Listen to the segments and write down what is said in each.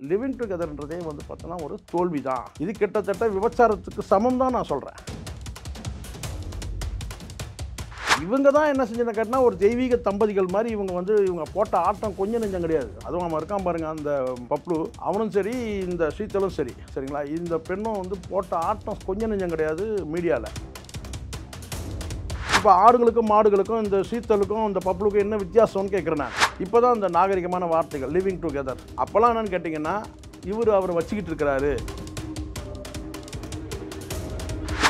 Living டுகெதர்ன்றதே வந்து பார்த்தோன்னா ஒரு தோல்வி தான் இது கிட்டத்தட்ட விபச்சாரத்துக்கு சமம் தான் நான் சொல்கிறேன் இவங்க தான் என்ன செஞ்சேன்னு கேட்டால் ஒரு தெய்வீக தம்பதிகள் மாதிரி இவங்க வந்து இவங்க போட்ட ஆட்டம் கொஞ்சம் நெஞ்சம் கிடையாது. அதுவும் அவன் இருக்கான் பாருங்க அந்த பப்ளு. அவனும் சரி இந்த சீத்தலும் சரி. சரிங்களா? இந்த பெண்ணும் வந்து போட்ட ஆட்டம் கொஞ்சம் நெஞ்சம் கிடையாது மீடியாவில் இப்போ ஆடுகளுக்கும் மாடுகளுக்கும் இந்த சீத்தலுக்கும் இந்த பப்ளுக்கும் என்ன வித்தியாசம்னு கேட்குறேன் நான். இப்போ தான் இந்த நாகரிகமான வார்த்தைகள் லிவிங் டுகெதர் அப்போல்லாம் என்னென்னு கேட்டிங்கன்னா இவர் அவரை வச்சுக்கிட்டு இருக்கிறாரு.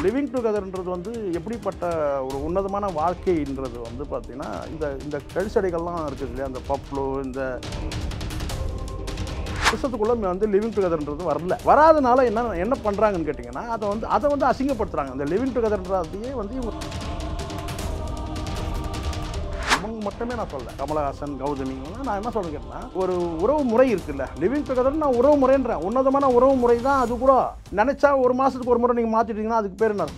லிவிங் டுகெதர்ன்றது வந்து எப்படிப்பட்ட ஒரு உன்னதமான வாழ்க்கைன்றது வந்து பார்த்திங்கன்னா இந்த இந்த கழிச்சடைகள்லாம் இருக்குது இல்லையா? அந்த பப்ளு இந்த விஷத்துக்குள்ளே வந்து லிவிங் டுகெதர்ன்றது வரல. வராதனால என்ன என்ன பண்ணுறாங்கன்னு கேட்டிங்கன்னா அதை வந்து அதை வந்து அசிங்கப்படுத்துகிறாங்க இந்த லிவிங் டுகெதர்ன்றதையே வந்து இவங்க அவங்க மட்டுமே நான் சொல்ல கமலஹாசன் கௌதமி நான் என்ன சொல்றேன் ஒரு உறவு முறை இருக்குல்ல. லிவிங் டுகெதர் நான் உறவு முறைன்றேன் உன்னதமான உறவு முறை தான் அது கூட. நினைச்சா ஒரு மாசத்துக்கு ஒரு முறை நீங்க மாத்திட்டீங்கன்னா அதுக்கு பேர் என்ன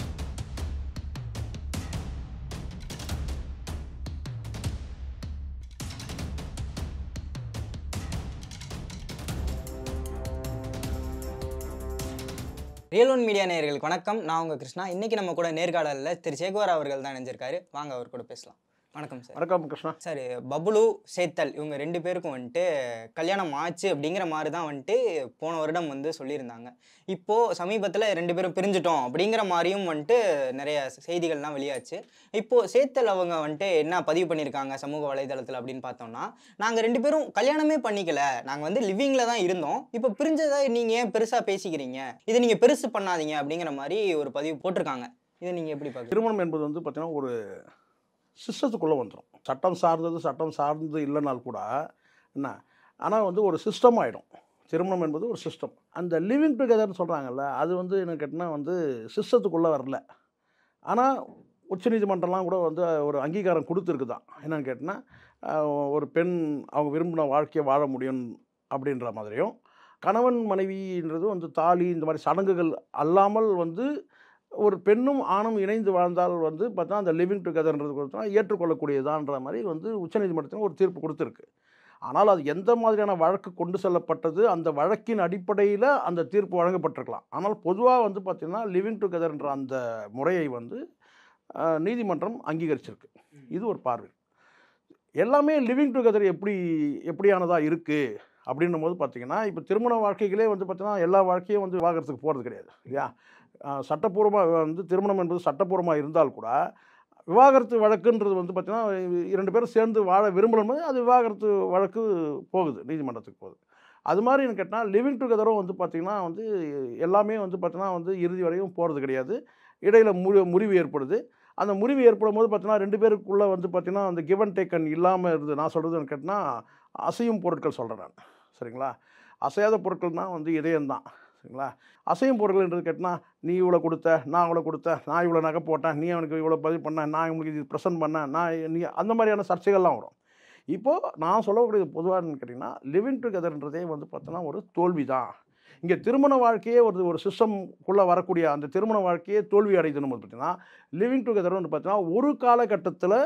ரியல் ஒன் மீடியா நேயர்களுக்கு வணக்கம். நான் உங்கள் கிருஷ்ணா. இன்றைக்கி நம்ம கூட நேர்காணலில் திரு சேகுவார் அவர்கள் தான் இணைஞ்சிருக்காரு. வாங்க அவர் கூட பேசலாம். வணக்கம் சார் வணக்கம் கிருஷ்ணா. சார் பபுலு சேத்தல் இவங்க ரெண்டு பேருக்கும் வந்துட்டு கல்யாணம் ஆச்சு அப்படிங்கிற மாதிரி தான் வந்துட்டு போன வருடம் வந்து சொல்லியிருந்தாங்க. இப்போது சமீபத்தில் ரெண்டு பேரும் பிரிஞ்சிட்டோம் அப்படிங்கிற மாதிரியும் வந்துட்டு நிறைய செய்திகள்லாம் வெளியாச்சு. இப்போது சேத்தல் அவங்க வந்துட்டு என்ன பதிவு பண்ணியிருக்காங்க சமூக வலைதளத்தில் அப்படின்னு பார்த்தோம்னா நாங்கள் ரெண்டு பேரும் கல்யாணமே பண்ணிக்கல. நாங்கள் வந்து லிவிங்கில் தான் இருந்தோம். இப்போ பிரிஞ்சதை நீங்கள் ஏன் பெருசாக பேசிக்கிறீங்க? இதை நீங்கள் பெருசு பண்ணாதீங்க அப்படிங்கிற மாதிரி ஒரு பதிவு போட்டிருக்காங்க. இதை நீங்கள் எப்படி பார்க்குறீங்க? திருமணம் என்பது வந்து பார்த்தீங்கன்னா ஒரு சிஸ்டத்துக்குள்ளே வந்துடும். சட்டம் சார்ந்தது சட்டம் சார்ந்தது இல்லைனால் கூட என்ன? ஆனால் வந்து ஒரு சிஸ்டம் ஆகிடும் திருமணம் என்பது ஒரு சிஸ்டம் அந்த லிவிங் டுகெதர்னு சொல்கிறாங்கல்ல அது வந்து என்ன கேட்டால் வந்து சிஸ்டத்துக்குள்ளே வரல. ஆனால் உச்சநீதிமன்றம்லாம் கூட வந்து ஒரு அங்கீகாரம் கொடுத்துருக்கு தான். என்னென்னு கேட்டால் ஒரு பெண் அவங்க விரும்பின வாழ்க்கையை வாழ முடியும் அப்படின்ற மாதிரியும் கணவன் மனைவின்றது வந்து தாலி இந்த மாதிரி சடங்குகள் அல்லாமல் வந்து ஒரு பெண்ணும் ஆணும் இணைந்து வாழ்ந்தால் வந்து பார்த்தா அந்த லிவிங் டுகெதர்ன்றது கொடுத்தா ஏற்றுக்கொள்ளக்கூடியதான்ற மாதிரி வந்து உச்சநீதிமன்றத்தில் ஒரு தீர்ப்பு கொடுத்துருக்கு. ஆனால் அது எந்த மாதிரியான வழக்கு கொண்டு செல்லப்பட்டது அந்த வழக்கின் அடிப்படையில் அந்த தீர்ப்பு வழங்கப்பட்டிருக்கலாம். ஆனால் பொதுவாக வந்து பார்த்திங்கன்னா லிவிங் டுகெதர்ன்ற அந்த முறையை வந்து நீதிமன்றம் அங்கீகரிச்சிருக்கு. இது ஒரு பார்வை. எல்லாமே லிவிங் டுகெதர் எப்படி எப்படியானதாக இருக்குது அப்படின்னும் போது பார்த்தீங்கன்னா இப்போ திருமண வாழ்க்கைகளே வந்து பார்த்தீங்கன்னா எல்லா வாழ்க்கையும் வந்து விவாகரத்துக்கு போகிறது கிடையாது இல்லையா? சட்டப்பூர்வமாக வந்து திருமணம் என்பது சட்டப்பூர்வமாக இருந்தால் கூட விவாகரத்து வழக்குன்றது வந்து பார்த்தீங்கன்னா இரண்டு பேரும் சேர்ந்து வாழ விரும்பணும் அது விவாகரத்து வழக்கு போகுது நீதிமன்றத்துக்கு போகுது. அது மாதிரி கேட்டால் லிவிங் டுகெதரும் வந்து பார்த்திங்கன்னா வந்து எல்லாமே வந்து பார்த்திங்கன்னா வந்து இறுதி வரையும் போகிறது கிடையாது. இடையில் முறி முறிவு ஏற்படுது. அந்த முறிவு ஏற்படும் போது பார்த்திங்கன்னா ரெண்டு பேருக்குள்ளே வந்து பார்த்திங்கன்னா அந்த கிவன் டேக்கன் இல்லாமல் இருந்து நான் சொல்கிறதுன்னு கேட்டால் அசையும் பொருட்கள் சொல்கிறேன் நான். சரிங்களா? அசையாத பொருட்கள்னால் வந்து இதயம்தான். சரிங்களா? அசையும் பொருள்ன்றது கேட்டால் நீ இவ்வளோ கொடுத்த நான் இவ்வளோ கொடுத்த நான் இவ்வளோ நகை போட்டேன் நீ அவனுக்கு இவ்வளோ பதிவு பண்ண நான் உங்களுக்கு இது ப்ரெசென்ட் பண்ணேன் நான் நீ அந்த மாதிரியான சர்ச்சைகள்லாம் வரும். இப்போது நான் சொல்லக்கூடியது பொதுவான்னு கேட்டிங்கன்னா லிவிங் டுகெதர்ன்றதே வந்து பார்த்தோன்னா ஒரு தோல்வி தான் இங்கே திருமண வாழ்க்கையே ஒரு ஒரு சிஸ்டம்குள்ளே வரக்கூடிய அந்த திருமண வாழ்க்கையே தோல்வி அடையுதுன்னு போது பார்த்தீங்கன்னா லிவிங் டுகெதர் வந்து பார்த்தீங்கன்னா ஒரு காலகட்டத்தில்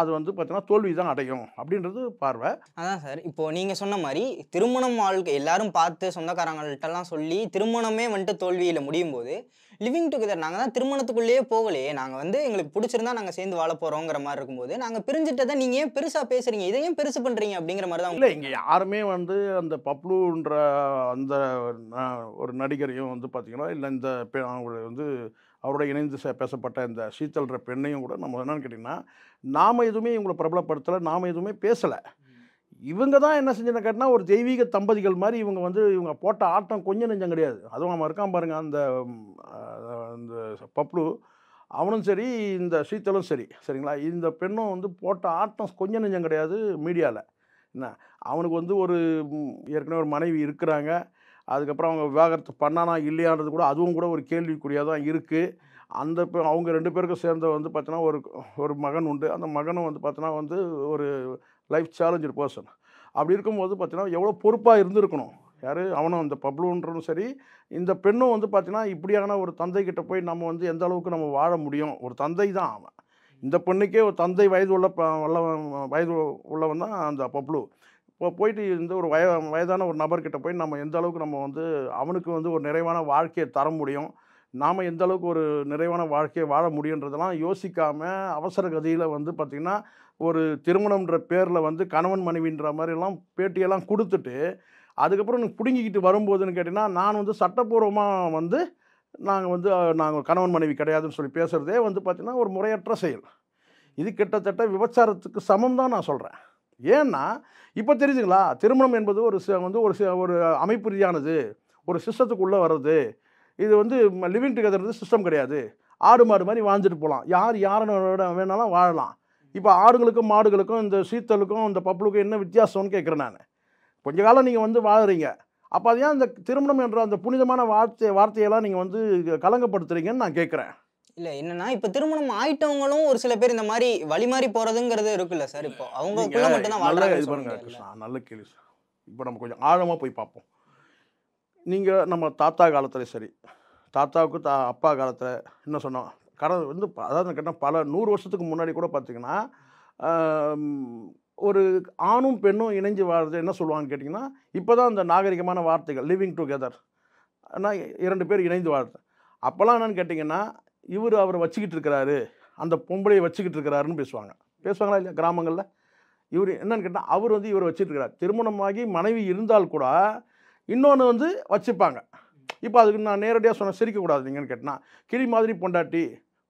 அது வந்து பார்த்தீங்கன்னா தோல்வி தான் அடையும் அப்படின்றது பார்வை. அதான் சார். இப்போ நீங்க சொன்ன மாதிரி திருமணம் வாழ்க்கை எல்லாரும் பார்த்து சொந்தக்காரங்கள்ட்டலாம் சொல்லி திருமணமே வந்துட்டு தோல்வியில முடியும் போது லிவிங் டுகெதர் நாங்கள் தான் திருமணத்துக்குள்ளேயே போகலையே. நாங்கள் வந்து எங்களுக்கு பிடிச்சிருந்தா நாங்கள் சேர்ந்து வாழ போறோங்கிற மாதிரி இருக்கும்போது நாங்கள் பிரிஞ்சிட்டதை நீங்க ஏன் பெருசா பேசுறீங்க? இதை ஏன் பெருசு பண்றீங்க? அப்படிங்கிற மாதிரி தான் இல்லை இங்கே யாருமே வந்து அந்த பப்ளுன்ற அந்த ஒரு நடிகரையும் வந்து பார்த்தீங்கன்னா இல்லை இந்த அவங்கள வந்து அவரோட இணைந்து பேசப்பட்ட இந்த சீத்தல்ற பெண்ணையும் கூட நம்ம என்னன்னு கேட்டிங்கன்னா நாம் எதுவுமே இவங்களை பிரபலப்படுத்தலை நாம் எதுவுமே பேசலை. இவங்க தான் என்ன செஞ்சேன்னு கேட்டால் ஒரு தெய்வீக தம்பதிகள் மாதிரி இவங்க வந்து இவங்க போட்ட ஆட்டம் கொஞ்சம் நெஞ்சம் கிடையாது. அதுவும் அவன் இருக்கான் பாருங்கள் அந்த இந்த அந்த பப்ளு. அவனும் சரி இந்த சீத்தலும் சரி சரிங்களா? இந்த பெண்ணும் வந்து போட்ட ஆட்டம் கொஞ்சம் நெஞ்சம் கிடையாது மீடியாவில் என்ன? அவனுக்கு வந்து ஒரு ஏற்கனவே ஒரு மனைவி இருக்கிறாங்க. அதுக்கப்புறம் அவங்க விவாகரத்து பண்ணானா இல்லையான்றது கூட அதுவும் கூட ஒரு கேள்விக்குறியாக தான் இருக்குது அந்த அவங்க ரெண்டு பேருக்கும் சேர்ந்த வந்து பார்த்தீங்கன்னா ஒரு ஒரு மகன் உண்டு. அந்த மகனும் வந்து பார்த்தீங்கன்னா வந்து ஒரு லைஃப் சேலஞ்சர் பர்சன் அப்படி இருக்கும்போது பார்த்தீங்கன்னா எவ்வளோ பொறுப்பாக இருந்திருக்கணும். யார்? அவனும் அந்த பப்ளுன்றதும் சரி. இந்த பெண்ணும் வந்து பார்த்தீங்கன்னா இப்படியான ஒரு தந்தை கிட்டே போய் நம்ம வந்து எந்த அளவுக்கு நம்ம வாழ முடியும்? ஒரு தந்தை தான் அவன். இந்த பெண்ணுக்கே ஒரு தந்தை வயது உள்ள ப- வயது உள்ளவன் தான் அந்த பப்ளு இப்போ போயிட்டு இருந்து ஒரு வய வயதான ஒரு நபர்கிட்ட போய் நம்ம எந்த அளவுக்கு நம்ம வந்து அவனுக்கு வந்து ஒரு நிறைவான வாழ்க்கையை தர முடியும் நாம் எந்த அளவுக்கு ஒரு நிறைவான வாழ்க்கையை வாழ முடியுன்றதெல்லாம் யோசிக்காமல் அவசர கதியில் வந்து பார்த்திங்கன்னா ஒரு திருமணம்ன்ற பேரில் வந்து கணவன் மனைவின்ற மாதிரிலாம் பேட்டியெல்லாம் கொடுத்துட்டு அதுக்கப்புறம் எனக்கு பிடுங்கிக்கிட்டு வரும்போதுன்னு கேட்டிங்கன்னா நான் வந்து சட்டப்பூர்வமாக வந்து நாங்கள் வந்து நாங்கள் கணவன் மனைவி கிடையாதுன்னு சொல்லி பேசுகிறதே வந்து பார்த்திங்கன்னா ஒரு முறையற்ற செயல். இது கிட்டத்தட்ட விபச்சாரத்துக்கு சமம் தான் நான் சொல்கிறேன் ஏன்னா இப்போ தெரியுதுங்களா திருமணம் என்பது ஒரு வந்து ஒரு ஒரு அமைப்பு ரீதியானது. ஒரு சிஸ்டத்துக்குள்ளே வர்றது. இது வந்து லிவிங் டுகெதர் சிஸ்டம் கிடையாது. ஆடு மாடு மாதிரி வாழ்ந்துட்டு போகலாம் யார் யாரோட வேணாலும் வாழலாம். இப்போ ஆடுகளுக்கும் மாடுகளுக்கும் இந்த சீத்தலுக்கும் இந்த பப்புளுக்கும் என்ன வித்தியாசம்னு கேட்குறேன் நான். கொஞ்ச காலம் நீங்கள் வந்து வாழுறீங்க. அப்போ அது ஏன் இந்த திருமணம் என்ற அந்த புனிதமான வார்த்தை வார்த்தையெல்லாம் நீங்கள் வந்து கலங்கப்படுத்துறீங்கன்னு நான் கேட்குறேன். இல்ல என்னன்னா இப்ப திருமணம் ஆயிட்டவங்களும் ஒரு சில பேர் இந்த மாதிரி வழி மாறி போறதுங்கிறது இருக்குல்ல சார். இப்போ அவங்களுக்குள்ள மட்டும் தான் நல்ல வாழ்றாங்கன்னு இது? கிருஷ்ணா நல்ல கேள்வி இப்போ நம்ம கொஞ்சம் ஆழமாக போய் பார்ப்போம். நீங்கள் நம்ம தாத்தா காலத்துல சரி தாத்தாவுக்கு தா அப்பா காலத்தில் என்ன சொன்னோம் கடந்த வந்து அதாவது கேட்டால் பல நூறு வருஷத்துக்கு முன்னாடி கூட பார்த்தீங்கன்னா ஒரு ஆணும் பெண்ணும் இணைஞ்சு வாழ்றது என்ன சொல்லுவாங்கன்னு கேட்டிங்கன்னா இப்போ தான் இந்த நாகரிகமான வார்த்தைகள் லிவிங் டுகெதர் ஆனால் இரண்டு பேர் இணைந்து வாழ்றது. அப்போல்லாம் என்னன்னு கேட்டிங்கன்னா இவர் அவரை வச்சுக்கிட்டு இருக்கிறாரு அந்த பொம்பளையை வச்சுக்கிட்டு இருக்கிறாருன்னு பேசுவாங்க. பேசுவாங்களா இல்லையா? கிராமங்களில். இவர் என்னன்னு கேட்டால் அவர் வந்து இவர் வச்சுட்டு இருக்கிறார் திருமணமாகி மனைவி இருந்தால் கூட இன்னொன்று வந்து வச்சுப்பாங்க. இப்போ அதுக்கு நான் நேரடியாக சொன்ன சிரிக்கக்கூடாது நீங்கன்னு கேட்டால் கிளி மாதிரி பொண்டாட்டி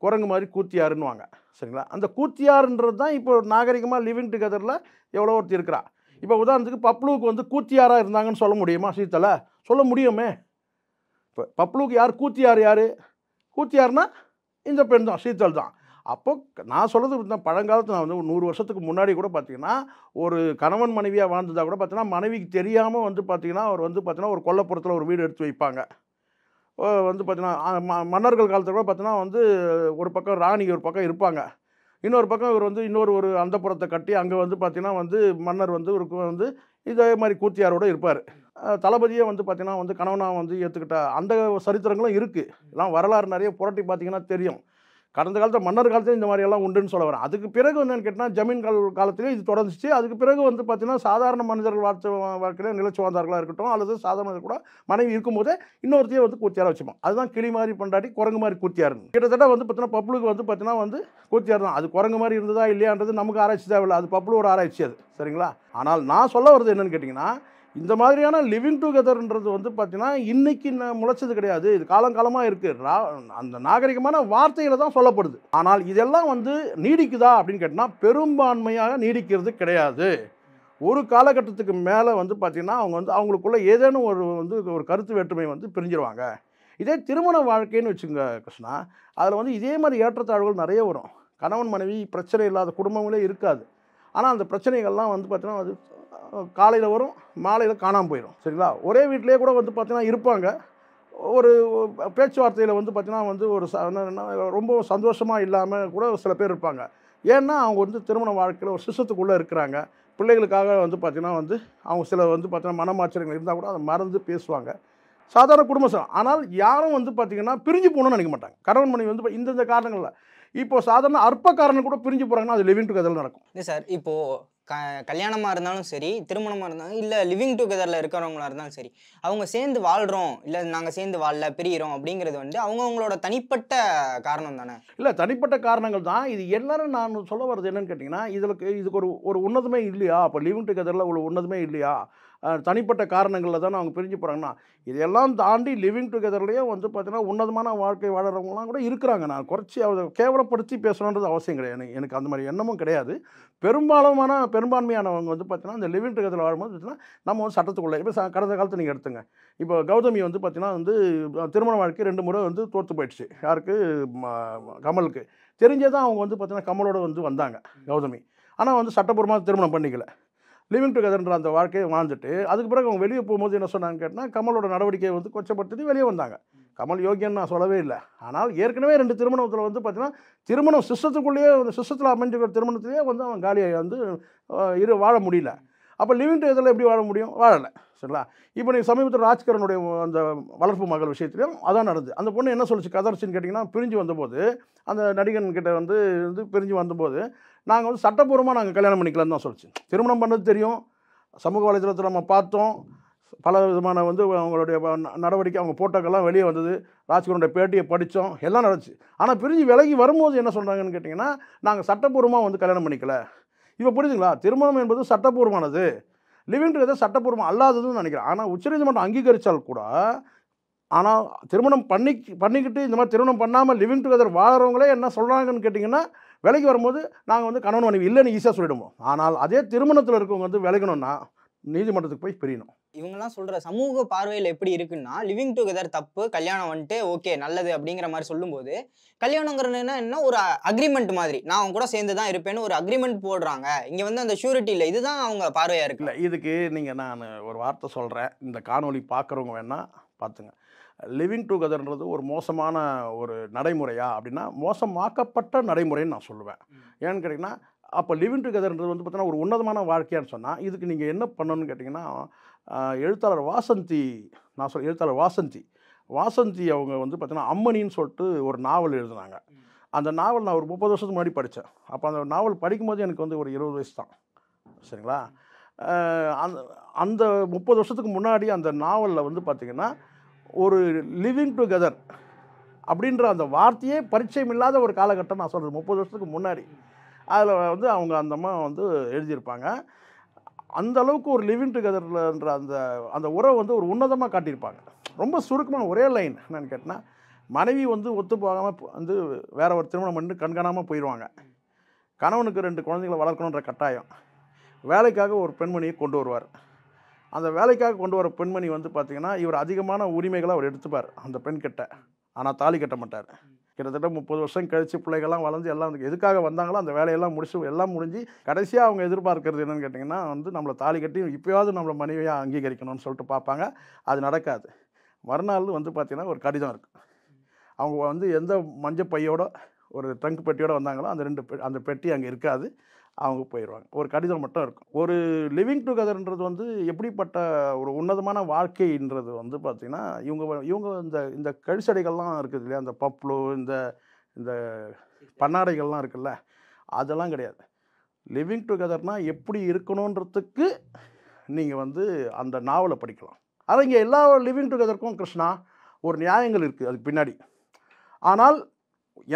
குரங்கு மாதிரி கூத்தியாருன்னுவாங்க. சரிங்களா? அந்த கூத்தியாருன்றது தான் இப்போ நாகரிகமாக லிவிங் டுகெதரில் எவ்வளோ ஒருத்தர் இருக்கிறா. இப்போ உதாரணத்துக்கு பப்ளுவுக்கு வந்து கூத்தியாராக இருந்தாங்கன்னு சொல்ல முடியுமா சீத்தலை? சொல்ல முடியுமே. இப்போ பப்ளுவுக்கு யார் கூத்தியார் யார்? கூத்தியார்னா இந்த பெண் தான் சீத்தல் தான். அப்போ நான் சொல்கிறது இந்த பழங்காலத்தில் நான் வந்து ஒரு நூறு வருஷத்துக்கு முன்னாடி கூட பார்த்தீங்கன்னா ஒரு கணவன் மனைவியாக வாழ்ந்ததாக கூட பார்த்தீங்கன்னா மனைவிக்கு தெரியாமல் வந்து பார்த்தீங்கன்னா அவர் வந்து பார்த்தீங்கன்னா ஒரு கொல்லப்புறத்தில் ஒரு வீடு எடுத்து வைப்பாங்க. வந்து பார்த்தீங்கன்னா ம- மன்னர்கள் காலத்தில் கூட பார்த்தீங்கன்னா வந்து ஒரு பக்கம் ராணி ஒரு பக்கம் இருப்பாங்க. இன்னொரு பக்கம் இவர் வந்து இன்னொரு ஒரு அந்தப்புறத்தை கட்டி அங்கே வந்து பார்த்தீங்கன்னா வந்து மன்னர் வந்து ஒரு வந்து இதே மாதிரி கூத்தியாரோடு இருப்பார். தளபதியே வந்து பார்த்தீங்கன்னா வந்து கணவனாக வந்து ஏற்றுக்கிட்ட அந்த சரித்திரங்களும் இருக்குது எல்லாம் வரலாறு நிறைய புரட்டி பார்த்தீங்கன்னா தெரியும். கடந்த காலத்தில் மன்னர் காலத்தில் இந்த மாதிரியெல்லாம் உண்டுன்னு சொல்ல வரேன். அதுக்கு பிறகு வந்து என்னன்னு கேட்டால் ஜமீன் கால காலத்திலே இது தொடர்ந்துச்சு. அதுக்கு பிறகு வந்து பார்த்தீங்கன்னா சாதாரண மனிதர்கள் வாழ்த்து வாழ்க்கையில் நிலச்சி வாழ்ந்தார்களாக இருக்கட்டும் அல்லது சாதாரண கூட மனைவி இருக்கும்போதே இன்னொருத்தையே வந்து கூத்தியாராக வச்சுப்போம். அதுதான் கிளி மாதிரி பண்டாட்டி குரங்கு மாதிரி கூத்தியாருன்னு. கிட்டத்தட்ட வந்து பார்த்தீங்கன்னா பப்ளுக்கு வந்து பார்த்தீங்கன்னா வந்து கூத்தியார் தான். அது குரங்கு மாதிரி இருந்ததா இல்லையான்றது நமக்கு ஆராய்ச்சி தேவையில்லை. அது பப்ளோட ஆராய்ச்சி அது. சரிங்களா? ஆனால் நான் சொல்ல வர்றது என்னென்னு கேட்டிங்கன்னா இந்த மாதிரியான லிவிங் டுகெதர்ன்றது வந்து பார்த்தீங்கன்னா இன்னைக்கு ந- முளைச்சது கிடையாது. இது காலங்காலமாக இருக்குது ரா- அந்த நாகரிகமான வார்த்தையில் தான் சொல்லப்படுது. ஆனால் இதெல்லாம் வந்து நீடிக்குதா அப்படின்னு கேட்டிங்கன்னா பெரும்பான்மையாக நீடிக்கிறது கிடையாது. ஒரு காலகட்டத்துக்கு மேலே வந்து பார்த்திங்கன்னா அவங்க வந்து அவங்களுக்குள்ள ஏதேனும் ஒரு வந்து ஒரு கருத்து வேற்றுமை வந்து பிரிஞ்சிருவாங்க. இதே திருமண வாழ்க்கைன்னு வச்சுங்க கிருஷ்ணா அதில் வந்து இதே மாதிரி ஏற்றத்தாழ்வுகள் நிறைய வரும். கணவன் மனைவி பிரச்சனை இல்லாத குடும்பங்களே இருக்காது. ஆனால் அந்த பிரச்சனைகள்லாம் வந்து பார்த்திங்கன்னா அது காலையில் வரும் மாலையில் காணாமல் போயிடும் சரிங்களா? ஒரே வீட்டிலே கூட வந்து பார்த்தீங்கன்னா இருப்பாங்க. ஒரு பேச்சுவார்த்தையில் வந்து பார்த்தீங்கன்னா வந்து ஒரு ரொம்ப சந்தோஷமாக இல்லாமல் கூட சில பேர் இருப்பாங்க. ஏன்னா அவங்க வந்து திருமண வாழ்க்கையில் ஒரு சிசத்துக்குள்ளே இருக்கிறாங்க. பிள்ளைகளுக்காக வந்து பார்த்திங்கன்னா வந்து அவங்க சில வந்து பார்த்தீங்கன்னா மனமாச்சரியங்கள் இருந்தால் கூட அதை மறந்து பேசுவாங்க. சாதாரண குடும்ப ச- ஆனால் யாரும் வந்து பார்த்தீங்கன்னா பிரிஞ்சு போகணும்னு நினைக்க மாட்டாங்க. கணவன் மனைவி வந்து இந்தந்த காரணங்களில். இப்போ சாதாரண அற்ப காரணம் கூட பிரிஞ்சு போகிறாங்கன்னா அது லிவிங் டுகெதர் நடக்கும். இல்லை சார் இப்போது க கல்யாணமாக இருந்தாலும் சரி திருமணமாக இருந்தாலும் இல்லை லிவிங் டுகெதரில் இருக்கிறவங்களா இருந்தாலும் சரி அவங்க சேர்ந்து வாழ்கிறோம் இல்லை நாங்கள் சேர்ந்து வாழல பிரியிறோம் அப்படிங்கிறது வந்து அவங்கவுங்களோட தனிப்பட்ட காரணம் தானே? இல்லை தனிப்பட்ட காரணங்கள் தான். இது எல்லாரும் நான் சொல்ல வர்றது என்னன்னு கேட்டிங்கன்னா இதுக்கு இதுக்கு ஒரு ஒரு உன்னதமே இல்லையா? அப்போ லிவிங் டுகெதரில் ஒரு உன்னதமே இல்லையா? தனிப்பட்ட காரணங்களில் தானே அவங்க பிரிஞ்சு போகிறாங்கன்னா இதெல்லாம் தாண்டி லிவிங் டுகெதர்லேயே வந்து பார்த்தீங்கன்னா உன்னதமான வாழ்க்கை வாழறவங்களாம் கூட இருக்கிறாங்க. நான் குறைச்சி அதை கேவலப்படுத்தி பேசணுன்றது அவசியம் கிடையாது. எனக்கு- எனக்கு அந்த மாதிரி எண்ணமும் கிடையாது. பெரும்பாலுமான பெரும்பான்மையானவங்க வந்து பார்த்தீங்கன்னா இந்த லிவிங் டுகெதர் வாழும்போது பார்த்தீங்கன்னா நம்ம வந்து சட்டத்துக்குள்ளே இப்போ கடந்த காலத்தை நீங்கள் எடுத்துங்க. இப்போ கௌதமி வந்து பார்த்தீங்கன்னா வந்து திருமண வாழ்க்கை ரெண்டு முறை வந்து தோற்று போயிடுச்சு. யாருக்கு? ம- கமலுக்கு. தெரிஞ்சே தான் அவங்க வந்து பார்த்தீங்கன்னா கமலோட வந்து வந்தாங்க கௌதமி. ஆனால் வந்து சட்டப்பூர்வமாக திருமணம் பண்ணிக்கல. லிவிங் டுகெதர்ன்ற அந்த வாழ்க்கையை வாழ்ந்துட்டு அதுக்கு பிறகு அவங்க வெளியே போகும்போது என்ன சொன்னாங்க கேட்டால் கமலோட நடவடிக்கையை வந்து கொச்சப்படுத்தி வெளியே வந்தாங்க. கமல் யோகியன் நான் சொல்லவே இல்லை. ஆனால் ஏற்கனவே ரெண்டு திருமணத்தில் வந்து பார்த்தீங்கன்னா திருமணம் சிஸ்டத்துக்குள்ளேயே அந்த சிஸ்டத்தில் அமைஞ்சிருக்கிற திருமணத்திலேயே வந்து அவன் காலியாக வந்து இரு வாழ முடியல. அப்போ லிவிங் டுகெதரில் எப்படி வாழ முடியும்? வாழலை. சரிங்களா? இப்போ நீங்கள் சமீபத்தில் ராஜ்கரனுடைய அந்த வளர்ப்பு மகள் விஷயத்துலையும் அதான் நடந்தது. அந்த பொண்ணு என்ன சொல்லுச்சு? கதர்ச்சின்னு கேட்டிங்கன்னா பிரிஞ்சு வந்தபோது அந்த நடிகன் கிட்ட வந்து வந்து பிரிஞ்சு வந்தபோது நாங்கள் வந்து சட்டப்பூர்வமாக நாங்கள் கல்யாணம் பண்ணிக்கலாம்னு தான் சொல்லிச்சு. திருமணம் பண்ணது தெரியும். சமூக வலைதளத்தில் நம்ம பார்த்தோம். பல விதமான வந்து அவங்களுடைய ந- நடவடிக்கை அவங்க போட்டோக்கெல்லாம் வெளியே வந்தது. ராஜ்குருடைய பேட்டியை படித்தோம். எல்லாம் நடந்துச்சு. ஆனால் பிரிஞ்சு விலகி வரும்போது என்ன சொல்கிறாங்கன்னு கேட்டிங்கன்னா நாங்கள் சட்டப்பூர்வமாக வந்து கல்யாணம் பண்ணிக்கல. இப்போ புரியுதுங்களா திருமணம் என்பது சட்டப்பூர்வமானது லிவிங் டுகெதர் சட்டப்பூர்வம் அல்லாததுன்னு நினைக்கிறேன். ஆனால் உச்சநீதிமன்றம் அங்கீகரித்தால் கூட ஆனால் திருமணம் பண்ணி பண்ணிக்கிட்டு இந்த மாதிரி திருமணம் பண்ணாமல் லிவிங் டுகெதர் வாழறவங்களே என்ன சொல்கிறாங்கன்னு கேட்டிங்கன்னா விலைக்கு வரும்போது நாங்கள் வந்து கணவன் மனைவி இல்லைன்னு ஈஸியாக சொல்லிடுவோம். ஆனால் அதே திருமணத்தில் இருக்கவங்க வந்து விலகணும்னா நீதிமன்றத்துக்கு போய் பிரியணும். இவங்கெல்லாம் சொல்ற சமூக பார்வையில் எப்படி இருக்குன்னா லிவிங் டுகெதர் தப்பு கல்யாணம் வந்துட்டு ஓகே நல்லது அப்படிங்கிற மாதிரி சொல்லும்போது கல்யாணங்கிறது என்ன? ஒரு அக்ரிமெண்ட் மாதிரி. நான் அவங்க கூட சேர்ந்து தான் இருப்பேன்னு ஒரு அக்ரிமெண்ட் போடுறாங்க. இங்க வந்து அந்த ஷூரிட்டி இல்லை. இதுதான் அவங்க பார்வையா இருக்கு. இல்லை இதுக்கு நீங்கள் நான் ஒரு வார்த்தை சொல்கிறேன் இந்த காணொளி பார்க்குறவங்க வேணால் பார்த்துங்க. லிவிங் டுகெதர்ன்றது ஒரு மோசமான ஒரு நடைமுறையா? அப்படின்னா மோசமாக்கப்பட்ட நடைமுறைன்னு நான் சொல்லுவேன். ஏன்னு கேட்டிங்கன்னா அப்போ லிவிங் டுகெதர்ன்றது வந்து பார்த்தீங்கன்னா ஒரு உன்னதமான வாழ்க்கையான்னு சொன்னால் இதுக்கு நீங்கள் என்ன பண்ணணும்னு கேட்டிங்கன்னா எழுத்தாளர் வாசந்தி நான் சொல் எழுத்தாளர் வாசந்தி. வாசந்தி அவங்க வந்து பார்த்தீங்கன்னா அம்மணின்னு சொல்லிட்டு ஒரு நாவல் எழுதுனாங்க. அந்த நாவல் நான் ஒரு முப்பது வருஷத்துக்கு முன்னாடி படித்தேன் அப்போ அந்த நாவல் படிக்கும்போது எனக்கு வந்து ஒரு இருபது வயசு தான். சரிங்களா? அந்த அந்த முப்பது வருஷத்துக்கு முன்னாடி அந்த நாவலில் வந்து பார்த்திங்கன்னா ஒரு லிவிங் டுகெதர் அப்படின்ற அந்த வார்த்தையே பரிச்சயம் இல்லாத ஒரு காலகட்டம் நான் சொல்கிறது முப்பது வருஷத்துக்கு முன்னாடி. அதில் வந்து அவங்க அந்த அம்மா வந்து எழுதியிருப்பாங்க. அந்த அளவுக்கு ஒரு லிவிங் டுகெதர்ன்ற அந்த அந்த உறவை வந்து ஒரு உன்னதமாக காட்டியிருப்பாங்க. ரொம்ப சுருக்கமான ஒரே லைன் என்னென்னு கேட்டினா மனைவி வந்து ஒத்து போகாமல் வந்து வேற ஒரு திருமணம் பண்ணி கண்காணாமல் போயிடுவாங்க கணவனுக்கு ரெண்டு குழந்தைங்களை வளர்க்கணுன்ற கட்டாயம். வேலைக்காக ஒரு பெண்மணியை கொண்டு வருவார். அந்த வேலைக்காக கொண்டு வர பெண்மணி வந்து பார்த்திங்கன்னா இவர் அதிகமான உரிமைகளை அவர் எடுத்துப்பார் அந்த பெண் கிட்ட. ஆனால் தாலி கட்ட மாட்டார். கிட்டத்தட்ட முப்பது வருஷம் கழித்து பிள்ளைகள்லாம் வளர்ந்து எல்லாம் வந்து எதுக்காக வந்தாங்களோ அந்த வேலையெல்லாம் முடிச்சு எல்லாம் முடிஞ்சு கடைசியாக அவங்க எதிர்பார்க்கறது என்னென்னு கேட்டிங்கன்னா வந்து நம்மளை தாலி கட்டி இப்போயாவது நம்மளை மனைவியாக அங்கீகரிக்கணும்னு சொல்லிட்டு பார்ப்பாங்க. அது நடக்காது. மறுநாள் வந்து பார்த்திங்கன்னா ஒரு கடிதம் இருக்குது அவங்க வந்து எந்த மஞ்சள் பையோட ஒரு ட்ரங்க் பெட்டியோடு வந்தாங்களோ அந்த ரெண்டு பெ- அந்த பெட்டி அங்கே இருக்காது. அவங்க போயிடுவாங்க ஒரு கடிதம் மட்டும் இருக்கும். ஒரு லிவிங் டுகெதர்ன்றது வந்து எப்படிப்பட்ட ஒரு உன்னதமான வாழ்க்கைன்றது வந்து பார்த்திங்கன்னா இவங்க இவங்க இந்த இந்த கழிச்சடைகள்லாம் இருக்குது இல்லையா? இந்த பப்ளோ இந்த இந்த பன்னாடைகள்லாம் இருக்குல்ல? அதெல்லாம் கிடையாது. லிவிங் டுகெதர்னால் எப்படி இருக்கணுன்றதுக்கு நீங்கள் வந்து அந்த நாவலை படிக்கலாம். ஆனால் இங்கே எல்லா லிவிங் டுகெதருக்கும் கிருஷ்ணா ஒரு நியாயங்கள் இருக்குது அதுக்கு பின்னாடி. ஆனால்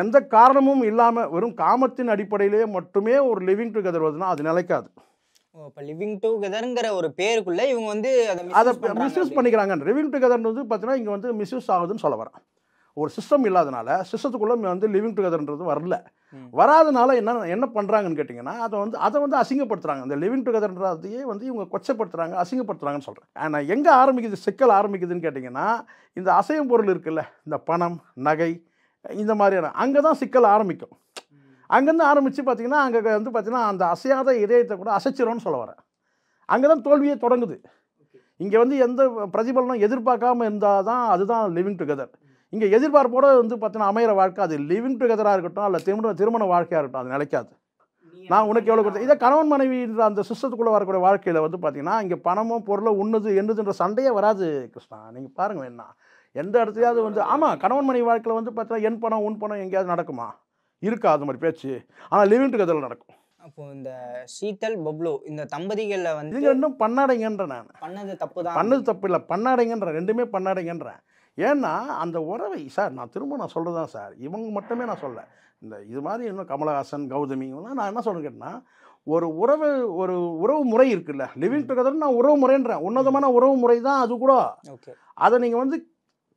எந்த காரணமும் இல்லாமல் வெறும் காமத்தின் அடிப்படையிலே மட்டுமே ஒரு லிவிங் டுகெதர் வருதுன்னா அது நிலைக்காது. இப்ப லிவிங் டுகெதர்ங்கிற ஒரு பேருக்குள்ள இவங்க வந்து அதை மிஸ்யூஸ். பண்ணிக்கிறாங்க லிவிங் டுகெதர்ன்றது பார்த்தீங்கன்னா இங்கே வந்து மிஸ்யூஸ் ஆகுதுன்னு சொல்ல வரேன் ஒரு சிஸ்டம் இல்லாதனால சிஸ்டத்துக்குள்ளே வந்து லிவிங் டுகெதர்ன்றது வரல. வராதனால என்ன என்ன பண்ணுறாங்கன்னு கேட்டிங்கன்னா அதை வந்து அதை வந்து அசிங்கப்படுத்துறாங்க. இந்த லிவிங் டுகெதர்ன்றதையே வந்து இவங்க கொச்சப்படுத்துறாங்க அசிங்கப்படுத்துறாங்கன்னு சொல்கிறேன் ஆனால் எங்கே ஆரம்பிக்குது சிக்கல் ஆரம்பிக்குதுன்னு கேட்டிங்கன்னா இந்த அசையும் பொருள் இருக்குல்ல இந்த பணம் நகை இந்த மாதிரியான அங்கே தான் சிக்கல் ஆரம்பிக்கும். அங்கேருந்து ஆரம்பித்து பார்த்தீங்கன்னா அங்கே வந்து பார்த்திங்கன்னா அந்த அசையாத இதயத்தை கூட அசைச்சிரும்னு சொல்ல வரேன் அங்கே தான் தோல்வியே தொடங்குது. இங்கே வந்து எந்த பிரதிபலனும் எதிர்பார்க்காம இருந்தால் தான் அதுதான் லிவிங் டுகெதர் இங்கே எதிர்பார்ப்போட வந்து பார்த்தீங்கன்னா அமையிற வாழ்க்கை அது லிவிங் டுகெதராக இருக்கட்டும் அல்ல திருமண திருமண வாழ்க்கையாக இருக்கட்டும் அது நிலைக்காது. நான் உனக்கு எவ்வளோ கொடுத்தேன்? இதை கணவன் மனைவின்ற அந்த சிஸ்டத்துக்குள்ளே வரக்கூடிய வாழ்க்கையில் வந்து பார்த்தீங்கன்னா இங்கே பணமும் பொருளும் உண்ணுது என்னதுன்ற சண்டையே வராது கிருஷ்ணா. நீங்கள் பாருங்கள் என்ன. எந்த இடத்துலையாவது வந்து ஆமாம் கணவன் மனைவி வாழ்க்கையில் வந்து பார்த்தீங்கன்னா என் பணம் உன் பணம் எங்கேயாவது நடக்குமா? இருக்கா அது மாதிரி பேச்சு. ஆனால் லிவிங் டுகெதரில் நடக்கும். அப்போ இந்த சீத்தல் பப்ளு இந்த தம்பதிகள்ல வந்து இதுங்க இன்னும் பண்ணாடைங்கன்ற நான். பண்ணது தப்பு தான் பண்ணது தப்பு இல்லை பண்ணாடைங்கன்ற ரெண்டுமே பண்ணாடைங்கன்றேன் ஏன்னா அந்த உறவை சார் நான் திரும்ப நான் சொல்கிறது தான் சார். இவங்க மட்டுமே நான் சொல்ல. இந்த இது மாதிரி இன்னும் கமலஹாசன் கௌதமி நான் என்ன சொல்றேன்னு கேட்டேன்னா ஒரு உறவு ஒரு உறவு முறை இருக்குல்ல. லிவிங் டுகெதர் நான் உறவு முறைன்றேன். உன்னதமான உறவு முறை தான் அது கூட. ஓகே. அதை நீங்கள் வந்து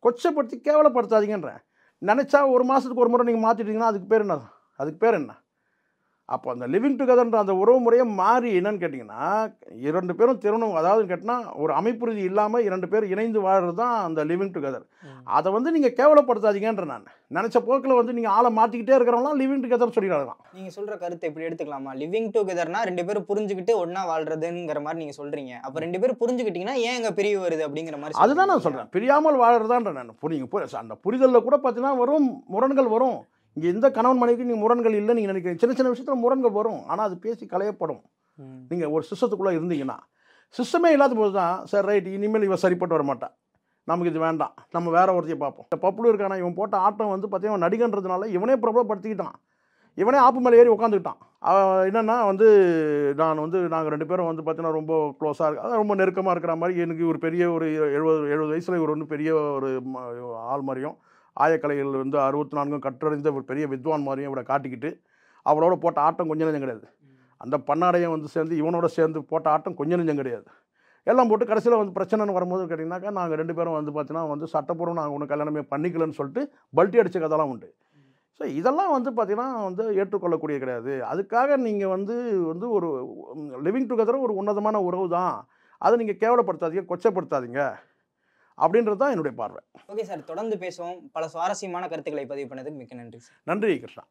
கொச்சப்படுத்தி கேவலப்படுத்தாதீங்கன்றேன் நினச்சா ஒரு மாதத்துக்கு ஒரு முறை நீங்கள் மாற்றிட்டீங்கன்னா அதுக்கு பேர் என்ன அதுக்கு பேர் என்ன? அப்போ அந்த லிவிங் டுகெதர்ன்ற அந்த உறவு முறையை மாறி என்னன்னு கேட்டிங்கன்னா இரண்டு பேரும் திருமணம் அதாவது கேட்டினா ஒரு அமைப்புறுதி இல்லாமல் இரண்டு பேர் இணைந்து வாழ்றது தான் அந்த லிவிங் டுகெதர் அதை வந்து நீங்கள் கேவலப்படுத்தாதீங்கன்ற நான். நினச்ச போக்கில் வந்து நீங்கள் ஆளை மாற்றிக்கிட்டே இருக்கிறவங்களாம் லிவிங் டுகெதர் சொல்லிடலாம் நீங்க சொல்ற கருத்தை இப்படி எடுத்துக்கலாமா? லிவிங் டுகெதர்னா ரெண்டு பேரும் புரிஞ்சுக்கிட்டு ஒண்ணா வாழ்றதுங்கிற மாதிரி நீங்க சொல்றீங்க. அப்ப ரெண்டு பேரும் புரிஞ்சுக்கிட்டீங்கன்னா ஏன் எங்க பிரிவு வருது அப்படிங்கிற மாதிரி அதுதான் நான். சொல்கிறேன் பிரியாமல் வாழறதான்ற நான். புரியுங்க. புரி அந்த புரிதலில் கூட பார்த்தீங்கன்னா வரும் முரண்கள் வரும். இங்கே எந்த கணவன் மனைவிக்கு நீங்கள் முரண்கள் இல்லை நீங்கள் நினைக்கிறீங்க. சின்ன சின்ன விஷயத்தில் முரண்கள் வரும். ஆனால் அது பேசி களையப்படும். நீங்கள் ஒரு சிஸ்டத்துக்குள்ளே இருந்தீங்கன்னா சிஸ்டமே இல்லாத போது தான் சார் ரைட் இனிமேல் இவன் சரிப்பட்டு வர மாட்டான் நமக்கு இது வேண்டாம். நம்ம வேற ஒருத்தையை பார்ப்போம். இந்த பப்புலு இருக்கானா இவன் போட்ட ஆட்டம் வந்து பார்த்தீங்கன்னா நடிகன்றதுனால இவனே பிரபலப்படுத்திக்கிட்டான். இவனே ஆப்பு மேலே ஏறி உட்காந்துக்கிட்டான் அவன் என்னன்னா வந்து நான் வந்து நாங்கள் ரெண்டு பேரும் வந்து பார்த்தீங்கன்னா ரொம்ப க்ளோஸாக இருக்கு ரொம்ப நெருக்கமாக இருக்கிற மாதிரி எனக்கு ஒரு பெரிய ஒரு எழுபது எழுபது வயசில் இவர் வந்து பெரிய ஒரு ஆள் மாதிரியும் ஆயக்கலையில் வந்து அறுபத்தி நான்கும் கற்றறிந்த ஒரு பெரிய வித்வான் மாதிரியும் இவரை காட்டிக்கிட்டு அவரோட போட்ட ஆட்டம் கொஞ்சம் நெஞ்சம் கிடையாது. அந்த பண்ணாடையும் வந்து சேர்ந்து இவனோட சேர்ந்து போட்ட ஆட்டம் கொஞ்சம் நெஞ்சம் கிடையாது. எல்லாம் போட்டு கடைசியில் வந்து பிரச்சனைன்னு வரும்போது கேட்டிங்கனாக்கா நாங்கள் ரெண்டு பேரும் வந்து பார்த்தீங்கன்னா வந்து சட்டப்பூர்வம் நாங்கள் ஒன்று கல்யாணமே பண்ணிக்கலன்னு சொல்லிட்டு பல்ட்டி அடிச்ச கதெல்லாம் உண்டு. ஸோ இதெல்லாம் வந்து பார்த்திங்கன்னா வந்து ஏற்றுக்கொள்ளக்கூடிய கிடையாது. அதுக்காக நீங்கள் வந்து வந்து ஒரு லிவிங் டுகெதர் ஒரு உன்னதமான உறவு தான் அதை நீங்கள் கேவலப்படுத்தாதீங்க கொச்சப்படுத்தாதீங்க. அப்படின்றது தான் என்னுடைய பார்வை. ஓகே சார் தொடர்ந்து பேசுவோம். பல சுவாரஸ்யமான கருத்துக்களை பதிவு பண்ணதுக்கு மிக்க நன்றி சார். நன்றி கிருஷ்ணா.